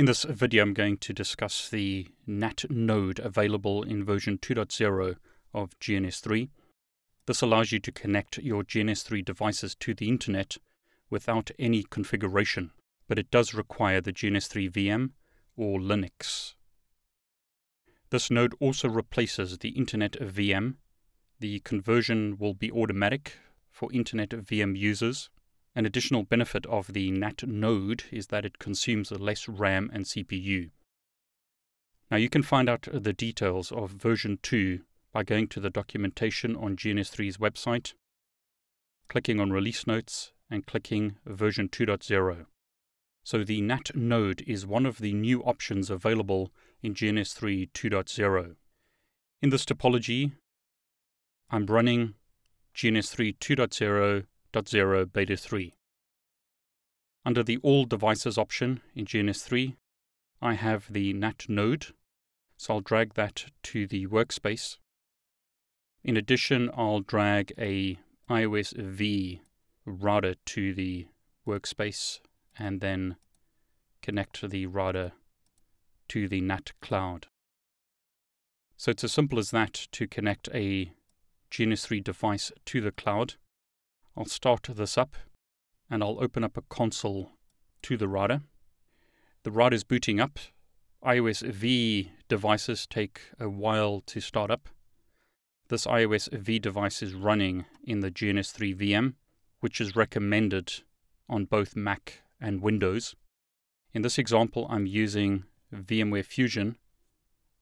In this video, I'm going to discuss the NAT node available in version 2.0 of GNS3. This allows you to connect your GNS3 devices to the internet without any configuration, but it does require the GNS3 VM or Linux. This node also replaces the Internet VM. The conversion will be automatic for Internet VM users an additional benefit of the NAT node is that it consumes less RAM and CPU. Now you can find out the details of version 2 by going to the documentation on GNS3's website, clicking on release notes and clicking version 2.0. So the NAT node is one of the new options available in GNS3 2.0. In this topology, I'm running GNS3 2.0 1.0 beta 3. Under the All Devices option in GNS3, I have the NAT node, so I'll drag that to the workspace. In addition, I'll drag a IOSv router to the workspace and then connect the router to the NAT cloud. So it's as simple as that to connect a GNS3 device to the cloud. I'll start this up and I'll open up a console to the router. The router is booting up. IOSv devices take a while to start up. This IOSv device is running in the GNS3 VM, which is recommended on both Mac and Windows. In this example, I'm using VMware Fusion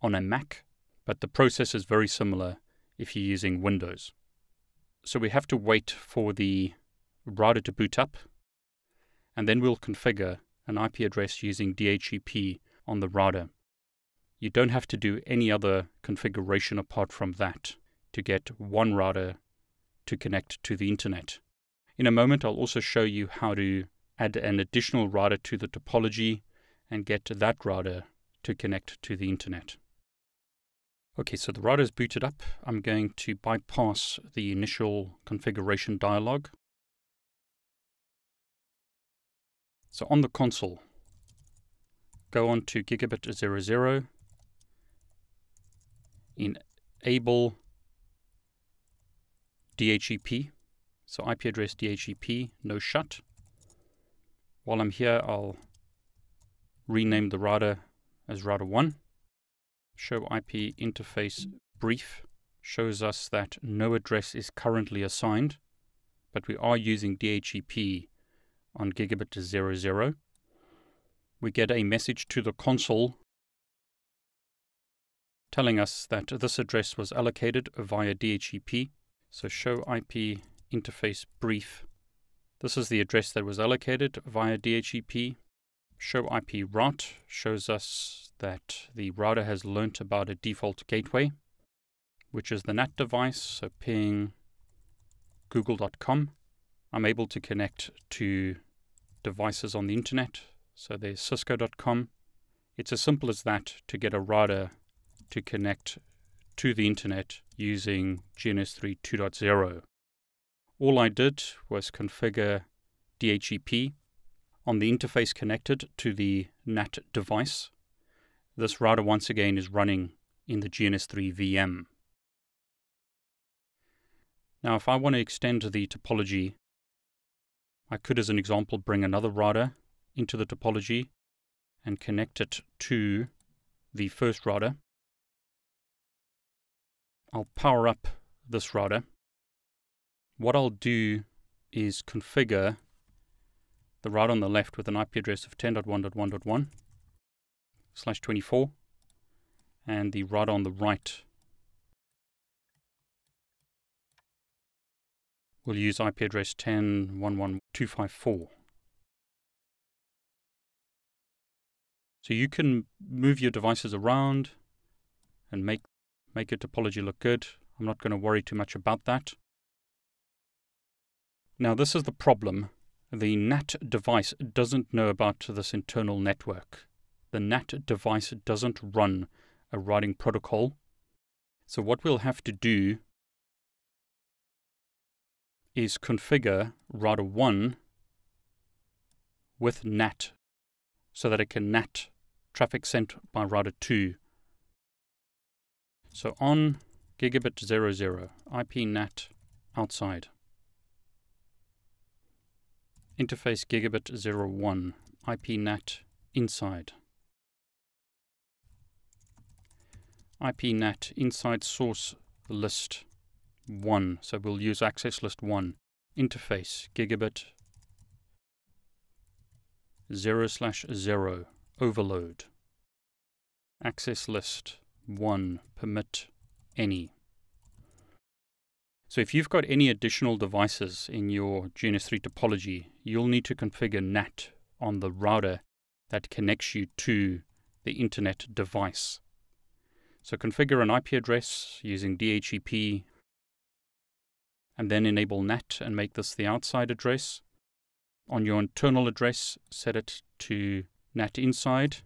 on a Mac, but the process is very similar if you're using Windows. So we have to wait for the router to boot up, and then we'll configure an IP address using DHCP on the router. You don't have to do any other configuration apart from that to get one router to connect to the internet. In a moment, I'll also show you how to add an additional router to the topology and get that router to connect to the internet. Okay, so the router is booted up. I'm going to bypass the initial configuration dialog. So on the console, go on to gigabit 00, enable DHCP, so IP address DHCP, no shut. While I'm here, I'll rename the router as router 1 show IP interface brief shows us that no address is currently assigned, but we are using DHCP on gigabit to 00. We get a message to the console telling us that this address was allocated via DHCP. So show IP interface brief. This is the address that was allocated via DHCP. Show IP route shows us that the router has learnt about a default gateway, which is the NAT device, so ping google.com. I'm able to connect to devices on the internet, so there's cisco.com. It's as simple as that to get a router to connect to the internet using GNS3 2.0. All I did was configure DHCP on the interface connected to the NAT device. This router once again is running in the GNS3 VM. Now if I want to extend the topology, I could as an example bring another router into the topology and connect it to the first router. I'll power up this router. What I'll do is configure the router on the left with an IP address of 10.1.1.1 slash 24 and the router on the right will use IP address 10.1.1.254. So you can move your devices around and make, make your topology look good. I'm not going to worry too much about that. Now this is the problem the NAT device doesn't know about this internal network. The NAT device doesn't run a routing protocol. So what we'll have to do is configure router 1 with NAT so that it can NAT traffic sent by router 2. So on gigabit 00, IP NAT outside. Interface gigabit 01, IP NAT inside. IP NAT inside source list 1, so we'll use access list 1. Interface gigabit 0 slash 0 overload. Access list 1 permit any. So if you've got any additional devices in your GNS3 topology, you'll need to configure NAT on the router that connects you to the internet device. So configure an IP address using DHCP and then enable NAT and make this the outside address. On your internal address, set it to NAT inside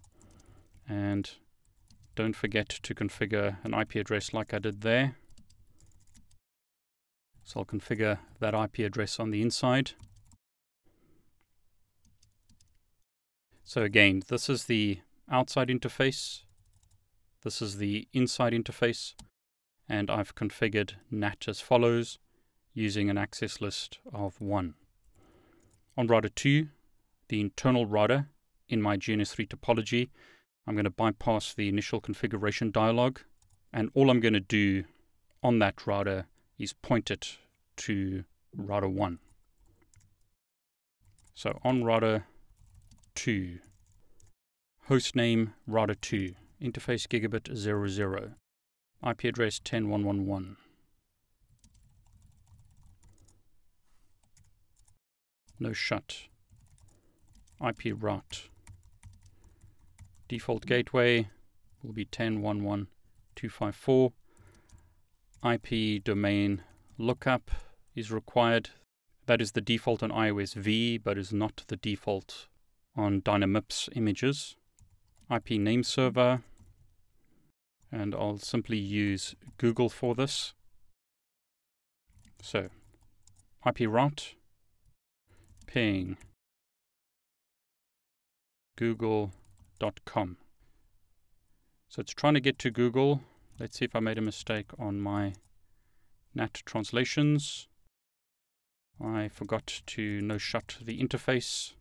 and don't forget to configure an IP address like I did there. So I'll configure that IP address on the inside. So again, this is the outside interface. This is the inside interface. And I've configured NAT as follows using an access list of 1. On router 2, the internal router in my GNS3 topology, I'm going to bypass the initial configuration dialog. And all I'm going to do on that router is point it to router 1. So on router 2, hostname router 2, interface gigabit 00, IP address 10111. No shut. IP route. Default gateway will be 10.1.1.254. IP domain lookup is required. That is the default on IOSv, but is not the default on Dynamips images. IP name server, and I'll simply use Google for this. So, IP route, ping, google.com. So it's trying to get to Google. Let's see if I made a mistake on my NAT translations. I forgot to no shut the interface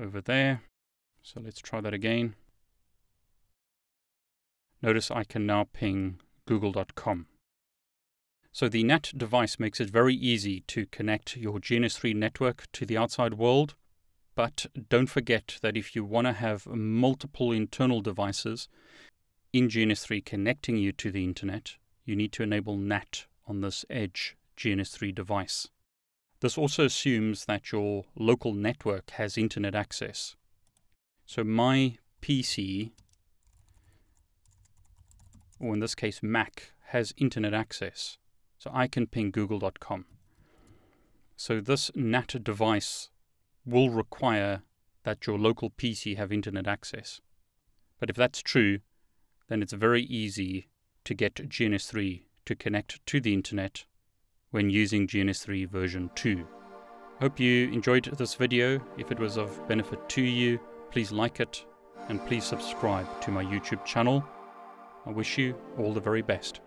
over there. So let's try that again. Notice I can now ping google.com. So the NAT device makes it very easy to connect your GNS3 network to the outside world. But don't forget that if you want to have multiple internal devices in GNS3 connecting you to the internet, you need to enable NAT on this edge GNS3 device. This also assumes that your local network has internet access. So my PC, or in this case Mac, has internet access. So I can ping google.com. So this NAT device will require that your local PC have internet access. But if that's true, then it's very easy to get GNS3 to connect to the internet when using GNS3 version 2. Hope you enjoyed this video. If it was of benefit to you, please like it and please subscribe to my YouTube channel. I wish you all the very best.